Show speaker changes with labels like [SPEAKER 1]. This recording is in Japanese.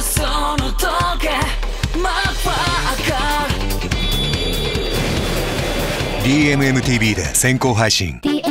[SPEAKER 1] その時
[SPEAKER 2] DMMTV で先行配信。
[SPEAKER 3] DM